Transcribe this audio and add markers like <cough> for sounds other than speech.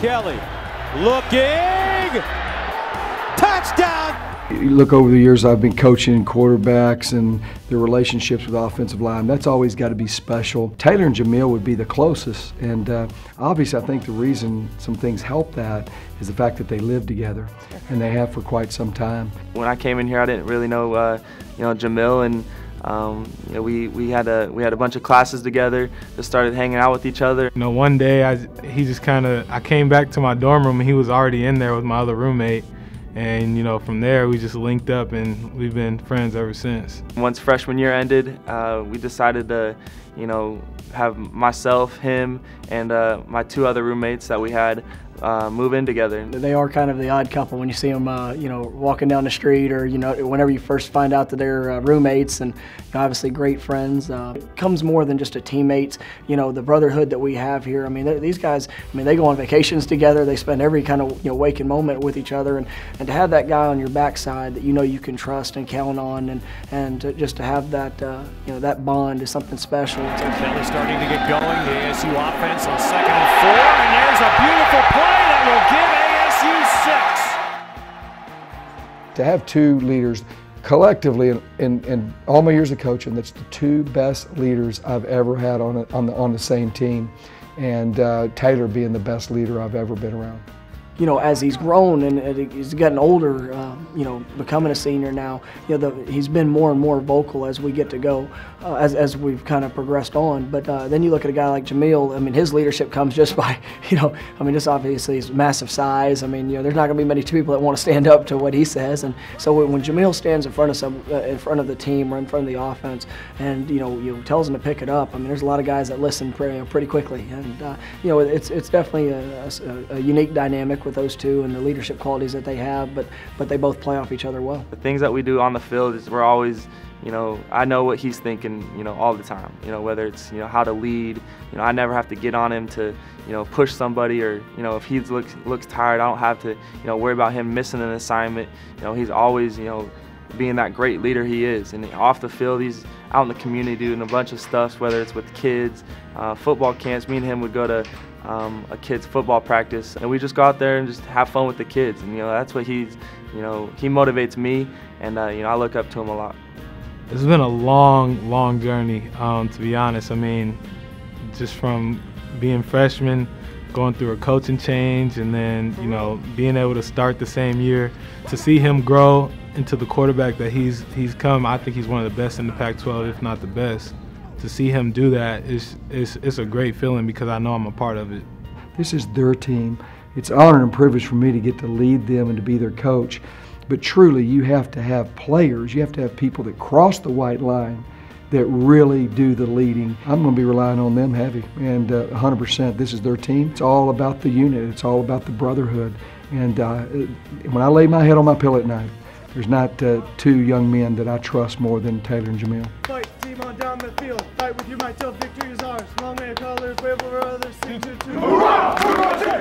Kelly looking. Touchdown. You look over the years I've been coaching quarterbacks and their relationships with offensive line. That's always got to be special. Taylor and Jamil would be the closest, and uh, obviously I think the reason some things help that is the fact that they live together, and they have for quite some time. When I came in here, I didn't really know, uh, you know, Jamil and. Um, you know, we, we had a we had a bunch of classes together. Just started hanging out with each other. You know, one day I he just kind of I came back to my dorm room and he was already in there with my other roommate, and you know from there we just linked up and we've been friends ever since. Once freshman year ended, uh, we decided to, you know, have myself, him, and uh, my two other roommates that we had uh, move in together. They are kind of the odd couple when you see them, uh, you know, walking down the street or, you know, whenever you first find out that they're uh, roommates and you know, obviously great friends. Uh, it comes more than just a teammates, you know, the brotherhood that we have here. I mean, these guys, I mean, they go on vacations together. They spend every kind of, you know, waking moment with each other. And, and to have that guy on your backside that you know you can trust and count on and, and to, just to have that, uh, you know, that bond is something special. Kelly starting to get going. The ASU offense on second and four. To have two leaders collectively in, in, in, all my years of coaching, that's the two best leaders I've ever had on, a, on, the, on the same team. And uh, Taylor being the best leader I've ever been around you know, as he's grown and he's gotten older, uh, you know, becoming a senior now, you know, the, he's been more and more vocal as we get to go, uh, as, as we've kind of progressed on. But uh, then you look at a guy like Jamil, I mean, his leadership comes just <laughs> by, you know, I mean, just obviously his massive size. I mean, you know, there's not going to be many people that want to stand up to what he says. And so when Jamil stands in front of some, uh, in front of the team or in front of the offense and, you know, you know, tells them to pick it up, I mean, there's a lot of guys that listen pretty, pretty quickly. And, uh, you know, it's, it's definitely a, a, a unique dynamic with those two and the leadership qualities that they have, but but they both play off each other well. The things that we do on the field is we're always, you know, I know what he's thinking, you know, all the time. You know, whether it's you know how to lead, you know, I never have to get on him to, you know, push somebody or you know if he looks looks tired, I don't have to, you know, worry about him missing an assignment. You know, he's always, you know, being that great leader he is. And off the field, he's out in the community doing a bunch of stuff, whether it's with kids, uh, football camps. Me and him would go to um, a kid's football practice, and we just go out there and just have fun with the kids. And you know, that's what he's, you know, he motivates me, and uh, you know, I look up to him a lot. It's been a long, long journey, um, to be honest. I mean, just from being freshman, going through a coaching change, and then you know, being able to start the same year, to see him grow into the quarterback that he's he's come. I think he's one of the best in the Pac-12, if not the best to see him do that is it's, it's a great feeling because I know I'm a part of it. This is their team. It's an honor and privilege for me to get to lead them and to be their coach. But truly, you have to have players, you have to have people that cross the white line that really do the leading. I'm going to be relying on them heavy. And uh, 100%, this is their team. It's all about the unit, it's all about the brotherhood. And uh, when I lay my head on my pillow at night, there's not uh, two young men that I trust more than Taylor and Jamil. Team on down the field. Fight with you might till victory is ours. Long may colors wave over others. Sing to two. Hurrah! Hurrah!